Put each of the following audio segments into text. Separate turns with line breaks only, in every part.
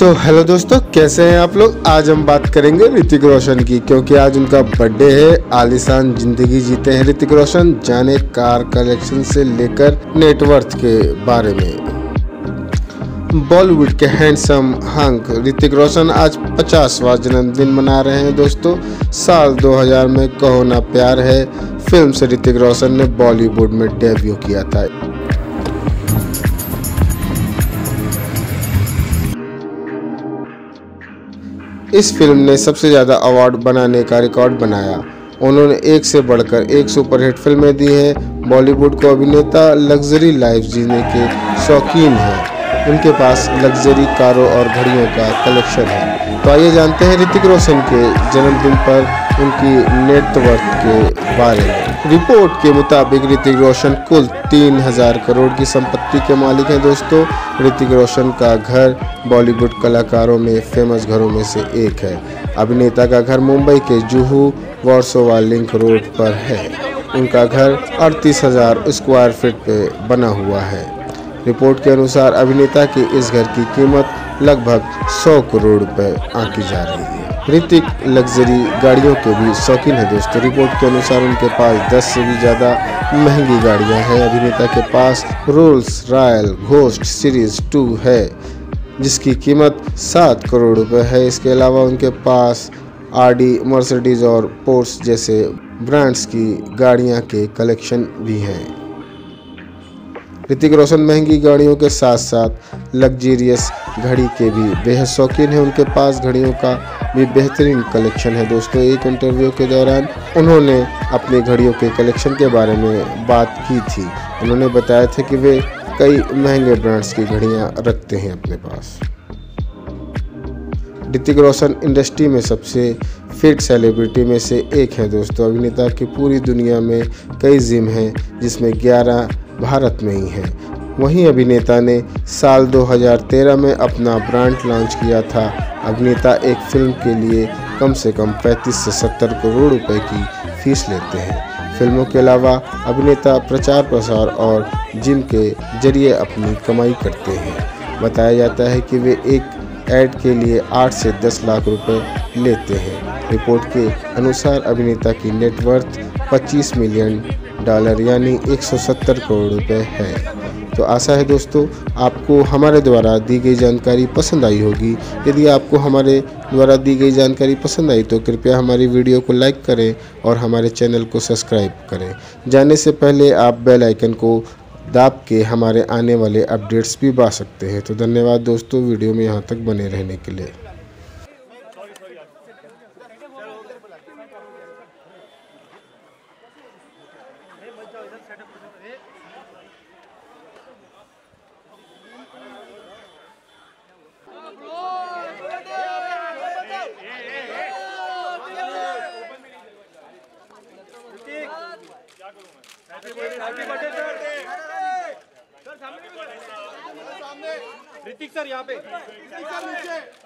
तो हेलो दोस्तों, कैसे हैं आप लोग? आज हम बात करेंगे ऋतिक रोशन की, क्योंकि आज उनका बर्थडे है। आलिशान ज़िंदगी जीते हैं ऋतिक रोशन, जाने कार कलेक्शन से लेकर नेटवर्थ के बारे में। बॉलीवुड के हैंडसम हंक ऋतिक रोशन आज 50वां जन्मदिन मना रहे हैं दोस्तों। साल 2000 में कहो ना प्यार है, फ़िल्म से ऋतिक रोशन ने बॉलीवुड में डेब्यू किया था। इस फ़िल्म ने सबसे ज़्यादा अवार्ड बनाने का रिकॉर्ड बनाया। उन्होंने एक से बढ़कर एक सुपरहिट फ़िल्में दी हैं। बॉलीवुड को अभिनेता लग्जरी लाइफ जीने के शौकीन हैं। उनके पास लग्जरी कारों और घड़ियों का कलेक्शन है। तो आइए जानते हैं ऋतिक रोशन के जन्मदिन पर उनकी नेटवर्थ के बारे में। रिपोर्ट के मुताबिक ऋतिक रोशन कुल तीन हज़ार करोड़ की संपत्ति के मालिक हैं दोस्तों। ऋतिक रोशन का घर बॉलीवुड कलाकारों में, फ़ेमस घरों में से एक है। अभिनेता का घर मुंबई के जुहू वॉर्सोवा लिंक रोड पर है। उनका घर अड़तीस हज़ार स्क्वायर फीट पे बना हुआ है। रिपोर्ट के अनुसार अभिनेता के इस घर की कीमत लगभग 100 करोड़ रुपए आंकी जा रही है। ऋतिक लग्जरी गाड़ियों के भी शौकीन है दोस्तों। रिपोर्ट के अनुसार उनके पास 10 से भी ज़्यादा महँगी गाड़ियाँ हैं। अभिनेता के पास रोल्स रॉयल घोस्ट सीरीज़ 2 है, जिसकी कीमत सात करोड़ रुपए है। इसके अलावा उनके पास आरडी, मर्सिडीज और पोर्स जैसे ब्रांड्स की गाड़ियाँ के कलेक्शन भी हैं। ऋतिक रोशन महँगी गाड़ियों के साथ साथ लग्जीरियस घड़ी के भी बेहद शौकीन है। उनके पास घड़ियों का भी बेहतरीन कलेक्शन है। दोस्तों, एक इंटरव्यू के दौरान उन्होंने अपनी घड़ियों के कलेक्शन के बारे में बात की थी। उन्होंने बताया था कि वे कई महँगे ब्रांड्स की घड़ियाँ रखते हैं अपने पास। ऋतिक रोशन इंडस्ट्री में सबसे फिट सेलिब्रिटी में से एक है। दोस्तों, अभिनेता की पूरी दुनिया में कई जिम हैं, जिसमें 11 भारत में ही है। वहीं अभिनेता ने साल 2013 में अपना ब्रांड लॉन्च किया था। अभिनेता एक फ़िल्म के लिए कम से कम 35 से 70 करोड़ रुपए की फ़ीस लेते हैं। फ़िल्मों के अलावा अभिनेता प्रचार प्रसार और जिम के ज़रिए अपनी कमाई करते हैं। बताया जाता है कि वे एक ऐड के लिए 8 से 10 लाख रुपए लेते हैं। रिपोर्ट के अनुसार अभिनेता की नेटवर्थ 25 मिलियन डॉलर, यानी 170 करोड़ रुपए है। तो आशा है दोस्तों, आपको हमारे द्वारा दी गई जानकारी पसंद आई होगी। यदि आपको हमारे द्वारा दी गई जानकारी पसंद आई तो कृपया हमारी वीडियो को लाइक करें और हमारे चैनल को सब्सक्राइब करें। जाने से पहले आप बेल आइकन को दाब के हमारे आने वाले अपडेट्स भी पा सकते हैं। तो धन्यवाद दोस्तों, वीडियो में यहाँ तक बने रहने के लिए।
ऋतिक सर यहाँ पे। ऋतिक सर नीचे।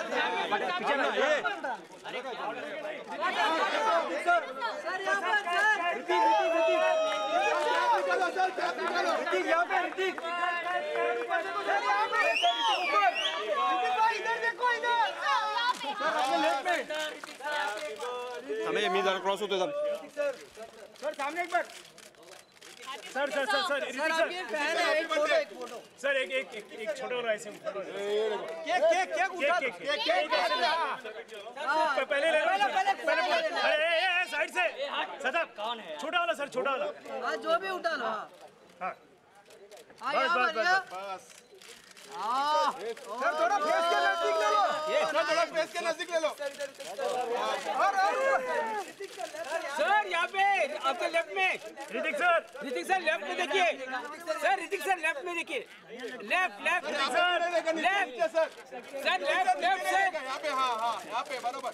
to you. Happy birthday, dear. Happy birthday.
Hrithik यहाँ पे ऋतिक हमें मी जरा क्रॉस होतो सर सामने एक बार sir sir sir sir Hrithik sir sir एक एक एक एक छोटा और ऐसे केक केक केक उठा केक केक केक पहले ले लो पहले अरे साइड से सदा कौन है छोटा वाला सर छोटा वाला
हाँ जो भी उठा लो हाँ
हाँ
हाँ
बस बस बस बस
सर थोड़ा फेस के नज़दीक ले लो सर थोड़ा फेस के नज़दीक ले लो और और
सर आपके लेफ़्ट में।
Hrithik sir.
Hrithik sir left में देखिए। सर ऋतिक सर लेफ़्ट में देखिए। Left left
sir.
Left
sir
sir left left से
यहाँ पे हाँ हाँ यहाँ पे बरोबर।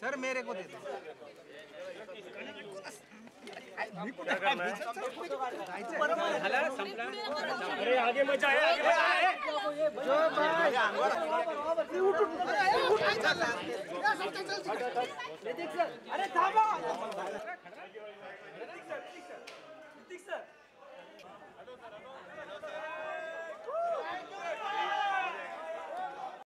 सर मेरे को दे दो।
अरे आगे
अरे थांबा।